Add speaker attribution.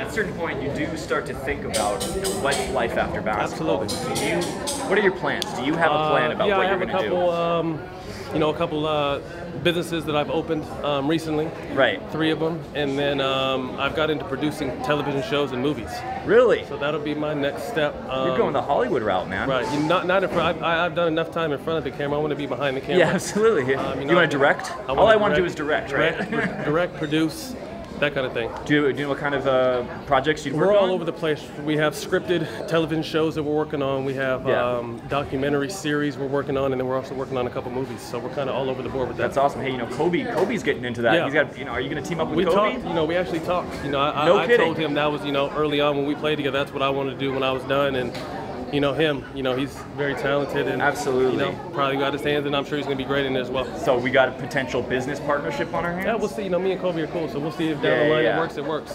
Speaker 1: at a certain point, you do start to think about you know, what's life after basketball.
Speaker 2: Absolutely.
Speaker 1: Do you, what are your plans? Do you have a plan
Speaker 2: Uh,
Speaker 1: about
Speaker 2: yeah,
Speaker 1: what you're
Speaker 2: have a
Speaker 1: going to
Speaker 2: couple,
Speaker 1: do?
Speaker 2: um, you know, a couple uh, businesses that I've opened um, recently.
Speaker 1: Right.
Speaker 2: Three of them, and then um, I've got into producing television shows and movies.
Speaker 1: Really?
Speaker 2: So that'll be my next step. Um,
Speaker 1: You're going the Hollywood route, man.
Speaker 2: right. You, not not in front. I, I've done enough time in front of the camera. I want to be behind the camera.
Speaker 1: Yeah, absolutely.
Speaker 2: Um,
Speaker 1: you
Speaker 2: know,
Speaker 1: want to direct?
Speaker 2: I
Speaker 1: All I want to do is direct, right?
Speaker 2: direct, direct, produce, that kind of thing.
Speaker 1: do, you, do you know what kind of uh, projects work
Speaker 2: We're all
Speaker 1: on?
Speaker 2: over the place. We have scripted television shows that we're working on. We have
Speaker 1: Yeah.
Speaker 2: um, documentary series we're working on, and then we're also working on a couple movies. So we're kind of all over the board with that.
Speaker 1: That's awesome. Hey, you know, Kobe. Kobe's getting into that.
Speaker 2: Yeah.
Speaker 1: He's got. You know, are you going to team up with
Speaker 2: we
Speaker 1: Kobe?
Speaker 2: talked, you know, we actually talked. You know, I,
Speaker 1: No
Speaker 2: I, I told him that was, you know, early on when we played together. That's what I wanted to do when I was done, and you know, him. You know, he's very talented and
Speaker 1: Absolutely.
Speaker 2: You know, probably got his hands, and I'm sure he's gonna be great in it as well.
Speaker 1: So we got a potential business partnership on our hands.
Speaker 2: Yeah, we'll see. You know, me and Kobe are cool, so we'll see if down
Speaker 1: Yeah,
Speaker 2: the line
Speaker 1: yeah.
Speaker 2: it works. It works.